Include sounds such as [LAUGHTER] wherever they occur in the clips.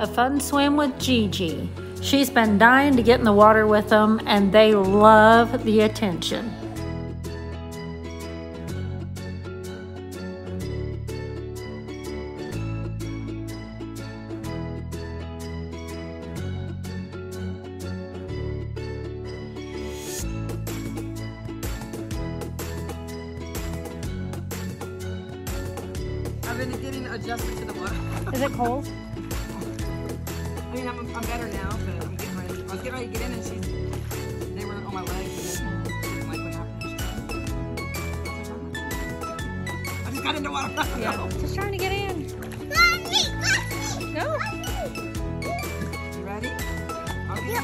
A fun swim with Gigi. She's been dying to get in the water with them, and they love the attention. I've been getting adjusted to the water. Is it cold? I mean, I'm, I'm better now, but I'm getting ready. I was getting ready to get in, and she's they were on my legs, and then I didn't like what happened. I just got into water. [LAUGHS] Yeah. Just trying to get in. Go. You ready? I'll get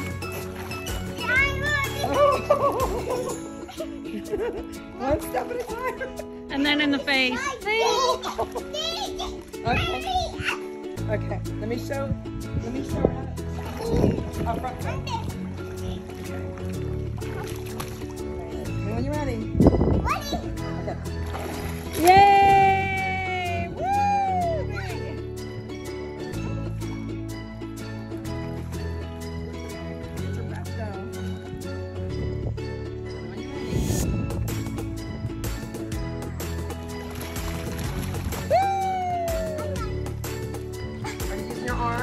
[LAUGHS] One step at a time. And then in the face. Okay. Okay. Let me show. Let me show her. Up front. Okay. When you're ready. Okay.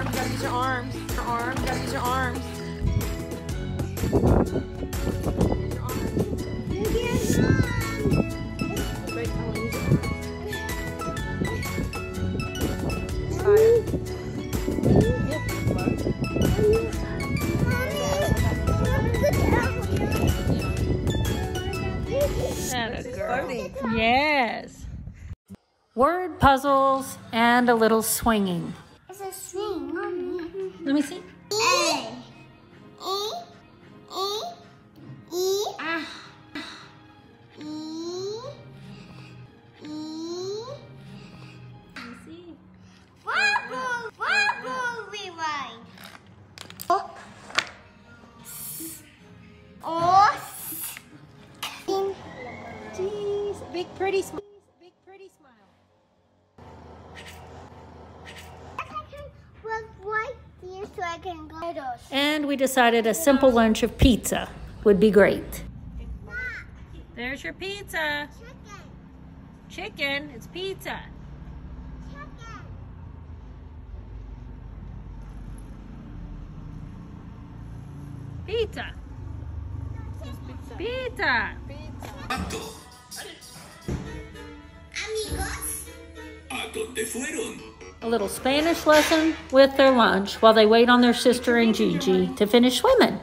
You gotta use your arms. Your. You gotta use your arms. Use your arms. Yes. Word puzzles and a little swinging. Let me see. A. E. E. E. Ah. E. E. Wobble, wobble, rewind. O. O. Jeez, big pretty smile. So I can go. And we decided a simple lunch of pizza would be great. There's your pizza. Chicken. Chicken, it's pizza. Chicken. Pizza. Pizza. Amigos. ¿A dónde fueron? A little Spanish lesson with their lunch while they wait on their sister and Gigi to finish swimming.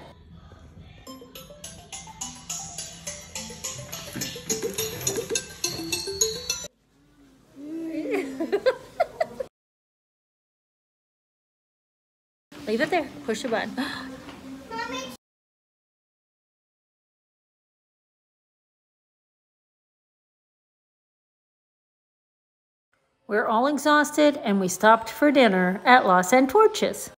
Leave it there. Push the button. We're all exhausted and we stopped for dinner at Los Antorchas.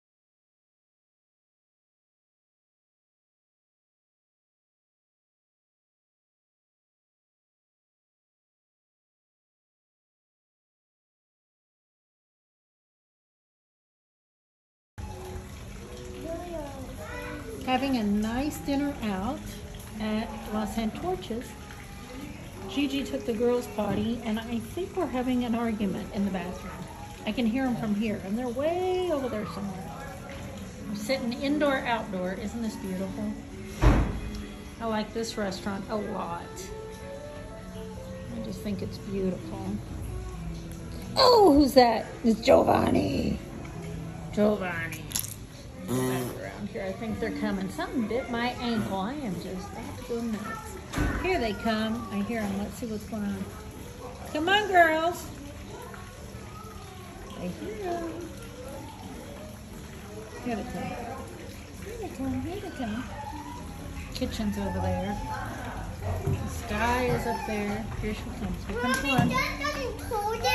Having a nice dinner out at Los Antorchas. Gigi took the girls' potty, and I think we're having an argument in the bathroom. I can hear them from here, and they're way over there somewhere. I'm sitting indoor, outdoor. Isn't this beautiful? I like this restaurant a lot. I just think it's beautiful. Oh, who's that? It's Giovanni. Giovanni. Around here, I think they're coming. Something bit my ankle. I am just about to go nuts. Here they come. I hear them. Let's see what's going on. Come on, girls. I hear them. Here they come. Here they come. Here they come. Kitchen's over there. The sky is up there. Here she comes. Here comes Mommy, one. John doesn't told it,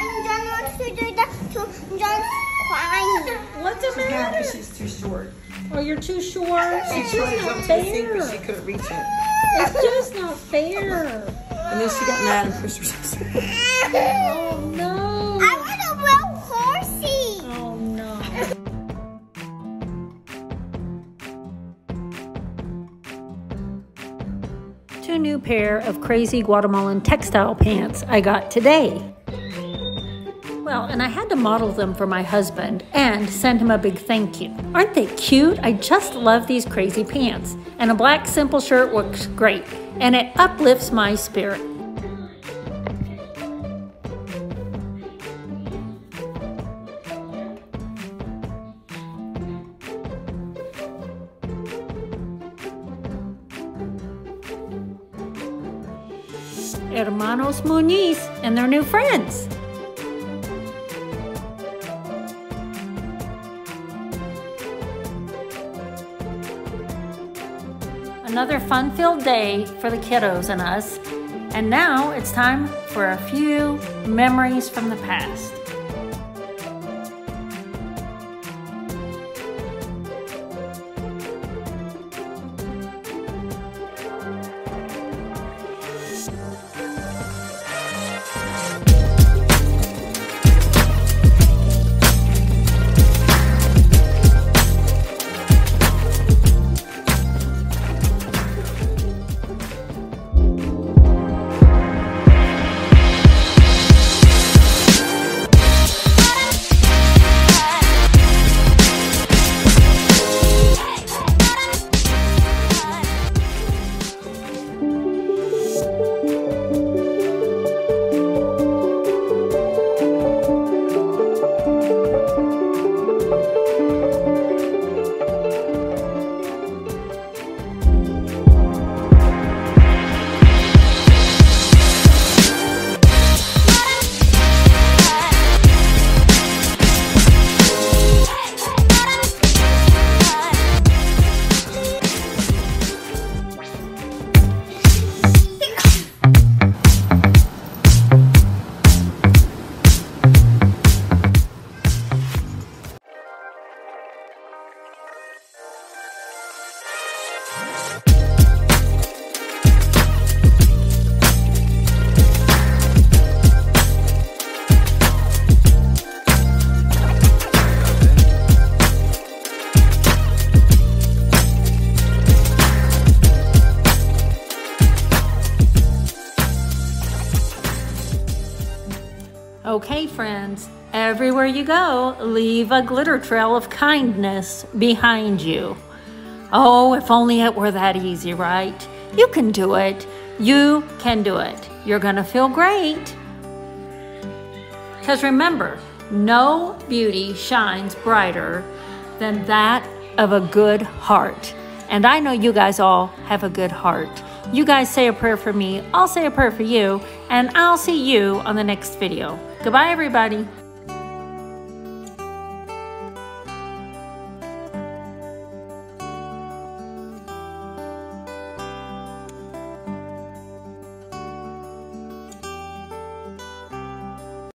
and John wants to do that, so John's crying. What's the Yeah, matter? she's too short. Oh, you're too short. She tried just to jump to the sink, but she couldn't reach it. It's just not fair. And then she got mad and pushed herself. oh no. I want a real horsey. Oh no. Two new pair of crazy Guatemalan textile pants I got today. Well, and I had to model them for my husband and send him a big thank you. Aren't they cute? I just love these crazy pants. And a black simple shirt works great, and it uplifts my spirit. Hermanos Muniz and their new friends. Another fun filled day for the kiddos and us. And now it's time for a few memories from the past. Okay, friends, everywhere you go, leave a glitter trail of kindness behind you. Oh, if only it were that easy, right? You can do it. You can do it. You're going to feel great. Because remember, no beauty shines brighter than that of a good heart. And I know you guys all have a good heart. You guys say a prayer for me, I'll say a prayer for you, and I'll see you on the next video. Goodbye, everybody.